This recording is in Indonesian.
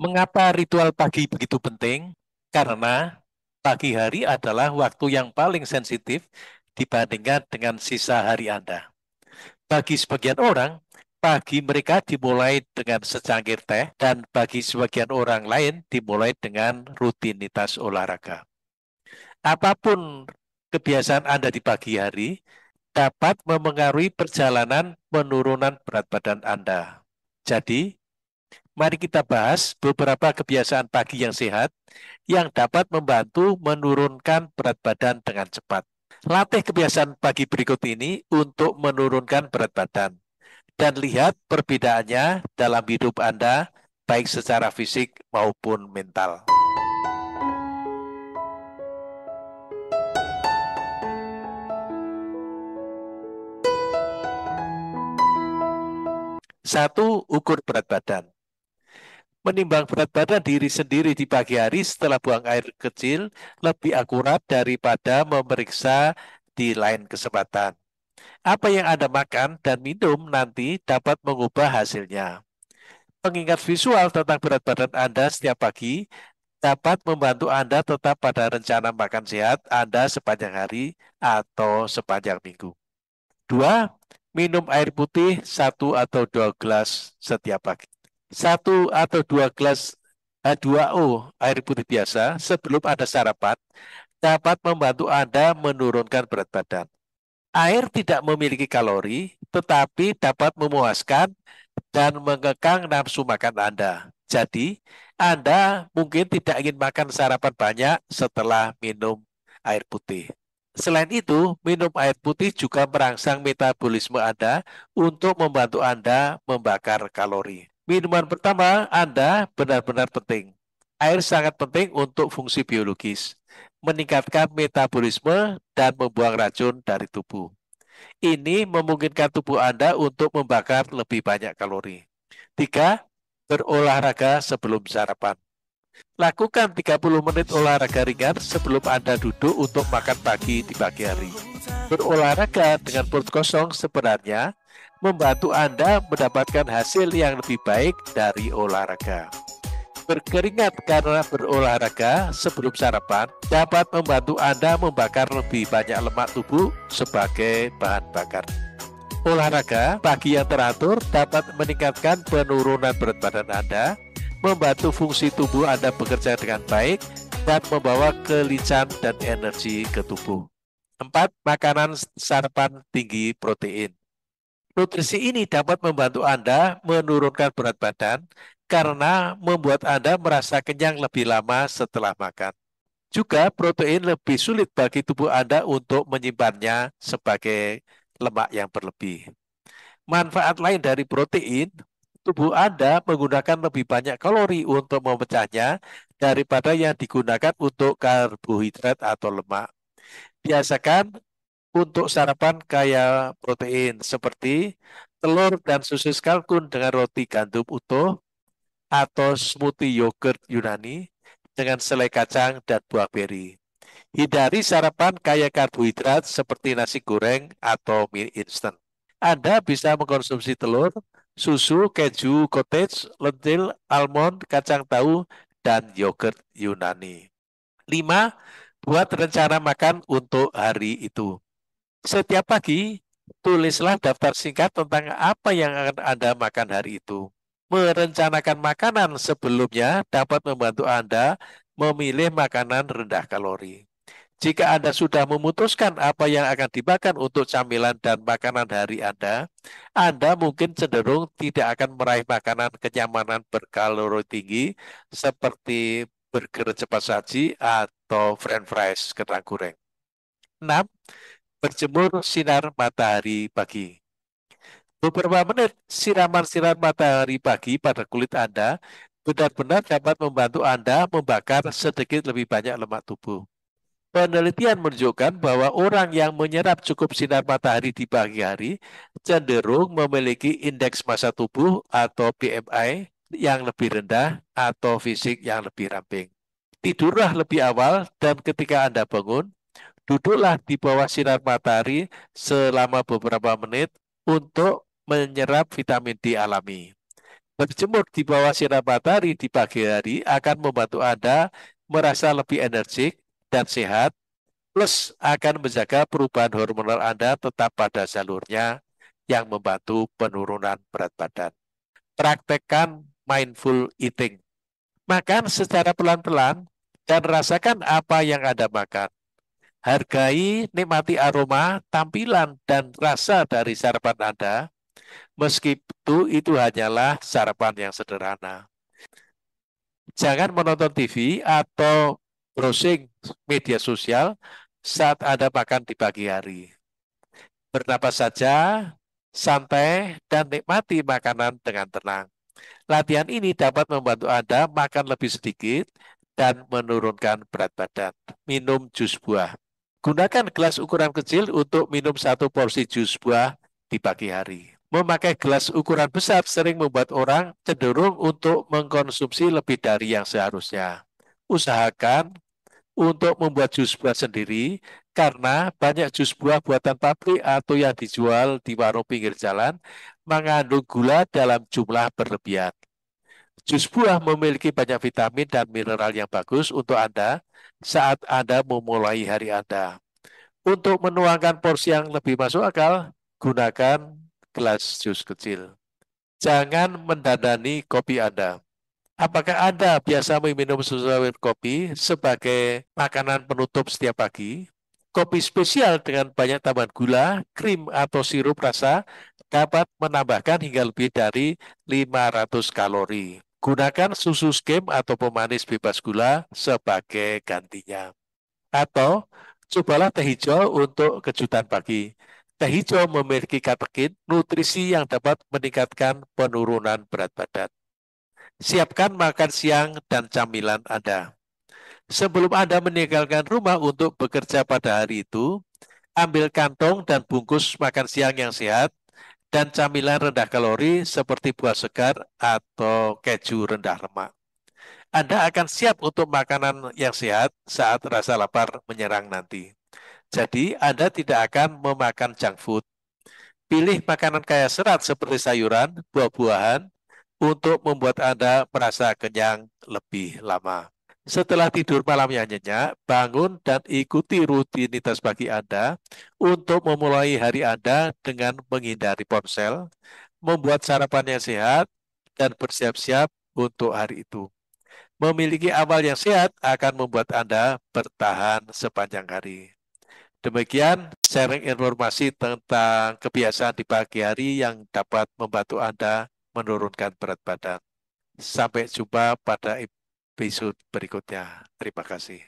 Mengapa ritual pagi begitu penting? Karena pagi hari adalah waktu yang paling sensitif dibandingkan dengan sisa hari Anda. Bagi sebagian orang, pagi mereka dimulai dengan secangkir teh dan bagi sebagian orang lain dimulai dengan rutinitas olahraga. Apa pun kebiasaan Anda di pagi hari dapat memengaruhi perjalanan penurunan berat badan Anda. Jadi, mari kita bahas beberapa kebiasaan pagi yang sehat yang dapat membantu menurunkan berat badan dengan cepat. Latih kebiasaan pagi berikut ini untuk menurunkan berat badan dan lihat perbedaannya dalam hidup Anda baik secara fisik maupun mental. Satu, ukur berat badan. Menimbang berat badan diri sendiri di pagi hari setelah buang air kecil lebih akurat daripada memeriksa di lain kesempatan. Apa yang Anda makan dan minum nanti dapat mengubah hasilnya. Pengingat visual tentang berat badan Anda setiap pagi dapat membantu Anda tetap pada rencana makan sehat Anda sepanjang hari atau sepanjang minggu. Dua, minum air putih satu atau dua gelas setiap pagi. Satu atau dua gelas H2O air putih biasa sebelum ada sarapan dapat membantu Anda menurunkan berat badan. Air tidak memiliki kalori, tetapi dapat memuaskan dan mengekang nafsu makan Anda. Jadi, Anda mungkin tidak ingin makan sarapan banyak setelah minum air putih. Selain itu, minum air putih juga merangsang metabolisme Anda untuk membantu Anda membakar kalori. Minuman pertama Anda benar-benar penting. Air sangat penting untuk fungsi biologis, meningkatkan metabolisme dan membuang racun dari tubuh. Ini memungkinkan tubuh Anda untuk membakar lebih banyak kalori. Tiga, berolahraga sebelum sarapan. Lakukan 30 menit olahraga ringan sebelum Anda duduk untuk makan pagi di pagi hari. Berolahraga dengan perut kosong sebenarnya membantu Anda mendapatkan hasil yang lebih baik dari olahraga. Berkeringat karena berolahraga sebelum sarapan dapat membantu Anda membakar lebih banyak lemak tubuh sebagai bahan bakar. Olahraga pagi yang teratur dapat meningkatkan penurunan berat badan Anda membantu fungsi tubuh Anda bekerja dengan baik dan membawa kelincahan dan energi ke tubuh. Empat, makanan sarapan tinggi protein. Nutrisi ini dapat membantu Anda menurunkan berat badan karena membuat Anda merasa kenyang lebih lama setelah makan. Juga protein lebih sulit bagi tubuh Anda untuk menyimpannya sebagai lemak yang berlebih. Manfaat lain dari protein tubuh Anda menggunakan lebih banyak kalori untuk memecahnya daripada yang digunakan untuk karbohidrat atau lemak. Biasakan untuk sarapan kaya protein seperti telur dan susu kalkun dengan roti gandum utuh atau smoothie yogurt Yunani dengan selai kacang dan buah beri. Hindari sarapan kaya karbohidrat seperti nasi goreng atau mie instan. Anda bisa mengkonsumsi telur, susu, keju, cottage, lentil, almond, kacang tahu, dan yogurt Yunani. Lima, buat rencana makan untuk hari itu. Setiap pagi, tulislah daftar singkat tentang apa yang akan Anda makan hari itu. Merencanakan makanan sebelumnya dapat membantu Anda memilih makanan rendah kalori. Jika Anda sudah memutuskan apa yang akan dimakan untuk camilan dan makanan hari Anda, Anda mungkin cenderung tidak akan meraih makanan kenyamanan berkalori tinggi seperti burger cepat saji atau french fries kentang goreng. 6. Berjemur sinar matahari pagi. Beberapa menit siraman sinar matahari pagi pada kulit Anda benar-benar dapat membantu Anda membakar sedikit lebih banyak lemak tubuh. Penelitian menunjukkan bahwa orang yang menyerap cukup sinar matahari di pagi hari cenderung memiliki indeks massa tubuh atau BMI yang lebih rendah atau fisik yang lebih ramping. Tidurlah lebih awal dan ketika Anda bangun, duduklah di bawah sinar matahari selama beberapa menit untuk menyerap vitamin D alami. Berjemur di bawah sinar matahari di pagi hari akan membantu Anda merasa lebih energik dan sehat, plus akan menjaga perubahan hormonal Anda tetap pada jalurnya yang membantu penurunan berat badan. Praktekkan mindful eating. Makan secara pelan-pelan dan rasakan apa yang Anda makan. Hargai, nikmati aroma, tampilan, dan rasa dari sarapan Anda, meski itu, itu hanyalah sarapan yang sederhana. Jangan menonton TV atau browsing media sosial saat Anda makan di pagi hari. Bernapas saja, santai, dan nikmati makanan dengan tenang. Latihan ini dapat membantu Anda makan lebih sedikit dan menurunkan berat badan. Minum jus buah. Gunakan gelas ukuran kecil untuk minum satu porsi jus buah di pagi hari. Memakai gelas ukuran besar sering membuat orang cenderung untuk mengkonsumsi lebih dari yang seharusnya. Usahakan untuk membuat jus buah sendiri karena banyak jus buah buatan pabrik atau yang dijual di warung pinggir jalan mengandung gula dalam jumlah berlebihan. Jus buah memiliki banyak vitamin dan mineral yang bagus untuk Anda saat Anda memulai hari Anda. Untuk menuangkan porsi yang lebih masuk akal, gunakan gelas jus kecil. Jangan mendandani kopi Anda. Apakah Anda biasa meminum susu kopi sebagai makanan penutup setiap pagi? Kopi spesial dengan banyak tambahan gula, krim, atau sirup rasa dapat menambahkan hingga lebih dari 500 kalori. Gunakan susu skim atau pemanis bebas gula sebagai gantinya. Atau cobalah teh hijau untuk kejutan pagi. Teh hijau memiliki katekin, nutrisi yang dapat meningkatkan penurunan berat badan. Siapkan makan siang dan camilan Anda. Sebelum Anda meninggalkan rumah untuk bekerja pada hari itu, ambil kantong dan bungkus makan siang yang sehat dan camilan rendah kalori seperti buah segar atau keju rendah lemak. Anda akan siap untuk makanan yang sehat saat rasa lapar menyerang nanti. Jadi, Anda tidak akan memakan junk food. Pilih makanan kaya serat seperti sayuran, buah-buahan, untuk membuat Anda merasa kenyang lebih lama. Setelah tidur malam yang nyenyak, bangun dan ikuti rutinitas pagi Anda untuk memulai hari Anda dengan menghindari ponsel, membuat sarapan yang sehat, dan bersiap-siap untuk hari itu. Memiliki awal yang sehat akan membuat Anda bertahan sepanjang hari. Demikian sharing informasi tentang kebiasaan di pagi hari yang dapat membantu Anda menurunkan berat badan. Sampai jumpa pada episode berikutnya. Terima kasih.